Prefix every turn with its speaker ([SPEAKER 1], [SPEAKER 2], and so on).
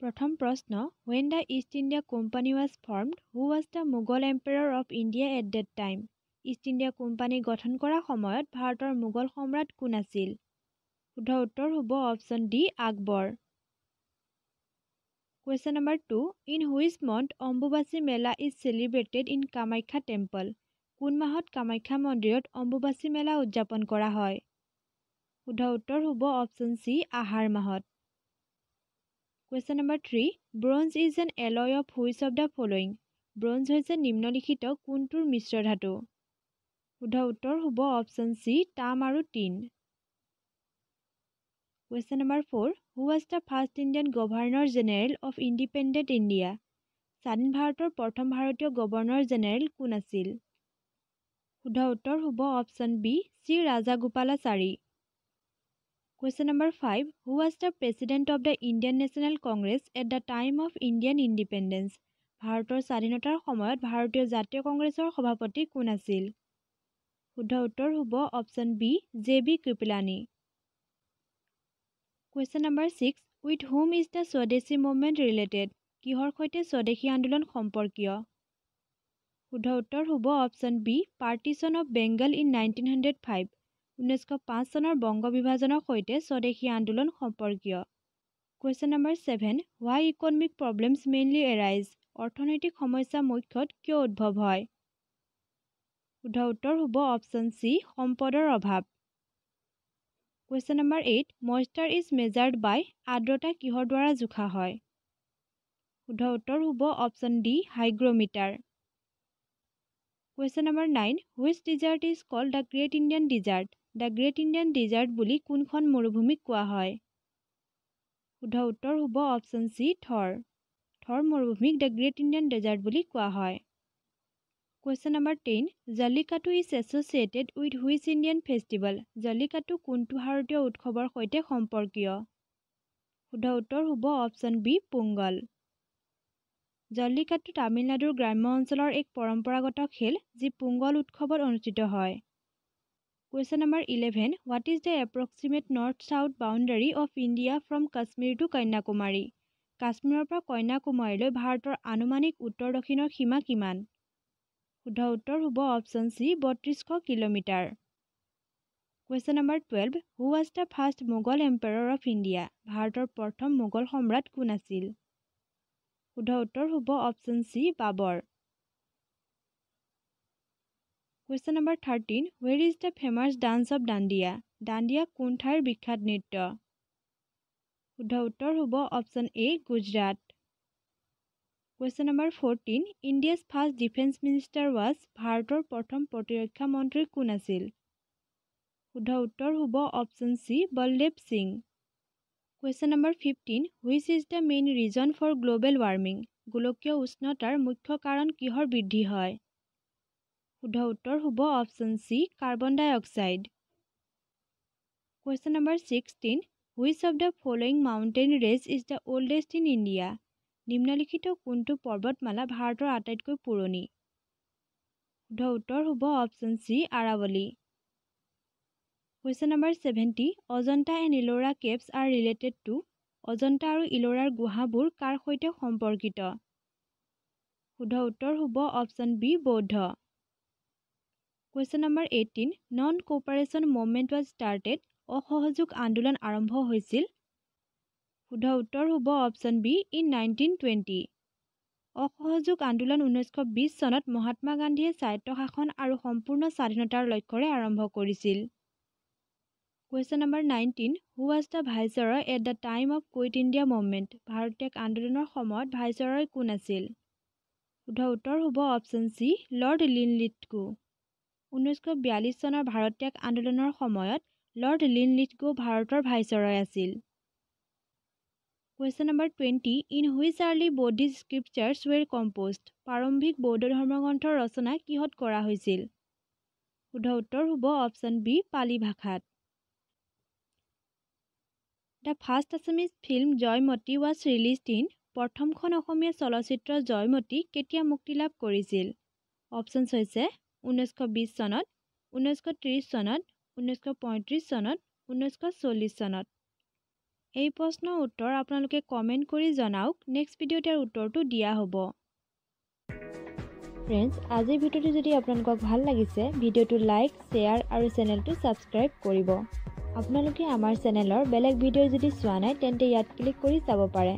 [SPEAKER 1] প্ৰথম প্ৰশ্ন when the East India company was formed who was the Mughal empire of India at that time East India company গঠন কৰা সময়ত ভাৰতৰ মোগল সম্ৰাট কোন আছিল? শুদ্ধ উত্তৰ হ'ব option D Akbar. Question number two in which month Ambubachi Mela is celebrated in Kamakhya temple কোন মাহত কামাখ্যা মন্দিৰত অম্বুবাচী মেলা উদযাপন কৰা হয়? শুদ্ধ উত্তৰ হ'ব অপশ্যন চি আহাৰ মাহত। Question number three bronze is an alloy of which of the following bronze হৈছে নিম্নলিখিত কোনটোৰ মিশ্ৰ ধাতু? শুদ্ধ উত্তৰ হ'ব অপশ্যন চি তাম আৰু tin. Question number four who was the first Indian governor general of independent India স্বাধীন ভাৰতৰ প্ৰথম ভাৰতীয় গভৰ্ণৰ জেনেৰেল কোন আছিল? শুদ্ধ উত্তৰ হ'ব option B Shri Rajagopalachari. Question number five who was the president of the Indian National Congress at the time of Indian independence ভাৰতৰ স্বাধীনতাৰ সময়ত ভাৰতীয় জাতীয় কংগ্ৰেছৰ সভাপতি কোন আছিল? শুদ্ধ উত্তৰ হ'ব option B J B Kripalani question number six with whom is the Swadeshi movement related কিহৰ সৈতে স্বদেশী আন্দোলন সম্পৰ্কীয়? শুদ্ধ উত্তৰ হ'ব option B partition of Bengal in nineteen hundred five ঊনৈছশ পাঁচ চনৰ বংগ বিভাজনৰ সৈতে স্বদেশী আন্দোলন সম্পৰ্কীয়। Question number seven why economic problems mainly arise অৰ্থনৈতিক সমস্যা মুখ্যত কিয় উদ্ভৱ হয়? শুদ্ধ উত্তৰ হ'ব অপশ্যন চি সম্পদৰ অভাৱ। Question number eight moisture is measured by আৰ্দ্ৰতা কিহৰ দ্বাৰা জোখা হয়? শুদ্ধ উত্তৰ হ'ব option D hygrometer question number nine which desert is called the great Indian desert the great Indian desert বুলি কোনখন মৰুভূমিক কোৱা হয়? শুদ্ধ উত্তৰ হ'ব অপশ্যন চি থৰ। থৰ মৰুভূমিক দ্য গ্ৰেট ইণ্ডিয়ান ডেজাৰ্ট বুলি কোৱা হয়। Question number ten Jallikattu is associated with which Indian festival? Jallikattu কোনটো ভাৰতীয় উৎসৱৰ সৈতে সম্পৰ্কীয়? শুদ্ধ উত্তৰ হ'ব অপশ্যন বি পোংগল। জল্লিকাটু তামিলনাডুৰ গ্ৰাম্য অঞ্চলৰ এক পৰম্পৰাগত খেল যি পোংগল উৎসৱত অনুষ্ঠিত হয়। Question number eleven what is the approximate north south boundary of India from Kashmir to Kanyakumari কাশ্মীৰৰ পৰা কন্যাকুমাৰীলৈ ভাৰতৰ আনুমানিক উত্তৰ দক্ষিণৰ সীমা কিমান? শুদ্ধ উত্তৰ হ'ব অপশ্যন চি বত্ৰিছশ kilometre. Question number twelve who was the first Mughal empire of India ভাৰতৰ প্ৰথম মোগল সম্ৰাট কোন আছিল? শুদ্ধ উত্তৰ হ'ব option C Babur. Question number thirteen where is the famous dance of Dandiya Dandiya কোন ঠাইৰ বিখ্যাত নৃত্য? শুদ্ধ উত্তৰ হ'ব option A Gujarat question number fourteen India's first defence minister was ভাৰতৰ প্ৰথম প্ৰতিৰক্ষা মন্ত্ৰী কোন আছিল? শুদ্ধ উত্তৰ হ'ব option C Baldev Singh question number fifteen which is the main reason for global warming গোলকীয় উষ্ণতাৰ মুখ্য কাৰণ কিহৰ বৃদ্ধি হয়? শুদ্ধ উত্তৰ হ'ব option C carbon dioxide. Question number sixteen which of the following mountain range is the oldest in India নিম্নলিখিত কোনটো পৰ্বতমালা ভাৰতৰ আটাইতকৈ পুৰণি? শুদ্ধ উত্তৰ হ'ব option C Aravalli. Question number seventy Ajanta and Ellora caves are related to Ajanta আৰু ইলোৰাৰ গুহাবোৰ কাৰ সৈতে সম্পৰ্কিত? শুদ্ধ উত্তৰ হ'ব অপশ্যন বি বৌদ্ধ। Question number eighteen non cooperation movement was started অসহযোগ আন্দোলন আৰম্ভ হৈছিল শুদ্ধ উত্তৰ হ'ব option B in nineteen twenty অসহযোগ আন্দোলন ঊনৈছশ বিছ চনত মহাত্মা গান্ধীয়ে স্বায়ত্তশাসন আৰু সম্পূৰ্ণ স্বাধীনতাৰ লক্ষ্যৰে আৰম্ভ কৰিছিল question number nineteen who was the viceroy at the time of quit India movement ভাৰতীয় আন্দোলনৰ সময়ত ভাইচৰয় কোন আছিল? শুদ্ধ উত্তৰ হ'ব অপশ্যন চি লৰ্ড লিটকো ঊনৈছশ বিয়াল্লিছ চনৰ ভাৰত আন্দোলনৰ সময়ত লৰ্ড লিটকো ভাৰতৰ ভাইচৰয় আছিল। Question number twenty in which early Buddhist scriptures were composed প্ৰাৰম্ভিক বৌদ্ধ ধৰ্মগ্ৰন্থৰ ৰচনা কিহত কৰা হৈছিল? শুদ্ধ উত্তৰ হ'ব অপশ্যন বি পালি ভাষাত। The first Assamese film Joymoti was release in প্ৰথমখন অসমীয়া চলচ্চিত্ৰ জয়মতী কেতিয়া মুক্তি লাভ কৰিছিল? অপশ্যনছ হৈছে ঊনৈছশ বিছ চনত ঊনৈছশ ত্ৰিছ চনত ঊনৈছশ পঁয়ত্ৰিছ চনত ঊনৈছশ চল্লিছ চনত। এই প্ৰশ্নৰ উত্তৰ আপোনালোকে কমেণ্ট কৰি জনাওক। নেক্সট ভিডিঅ'ত ইয়াৰ উত্তৰটো দিয়া হ'ব। ফ্ৰেণ্ডছ আজিৰ ভিডিঅ'টো যদি আপোনালোকক ভাল লাগিছে ভিডিঅ'টো লাইক শ্বেয়াৰ আৰু চেনেলটো ছাবস্ক্ৰাইব কৰিব। আপোনালোকে আমাৰ চেনেলৰ বেলেগ ভিডিঅ' যদি চোৱা নাই তেন্তে ইয়াত ক্লিক কৰি চাব পাৰে।